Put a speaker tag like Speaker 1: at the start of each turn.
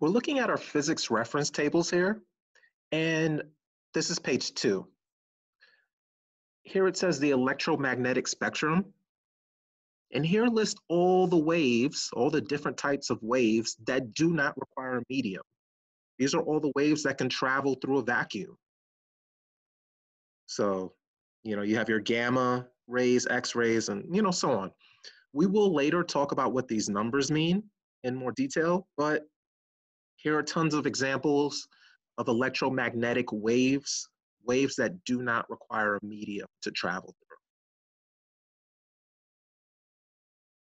Speaker 1: we're looking at our physics reference tables here, and this is page two. Here it says the electromagnetic spectrum. And here list all the waves, all the different types of waves that do not require a medium. These are all the waves that can travel through a vacuum. So, you know, you have your gamma rays, X-rays, and you know, so on. We will later talk about what these numbers mean in more detail, but here are tons of examples of electromagnetic waves, waves that do not require a medium to travel